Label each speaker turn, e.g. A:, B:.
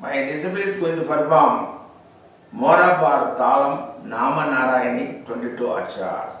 A: My disciple is going to perform Morabar Talam Nama Narayani 22 Achar.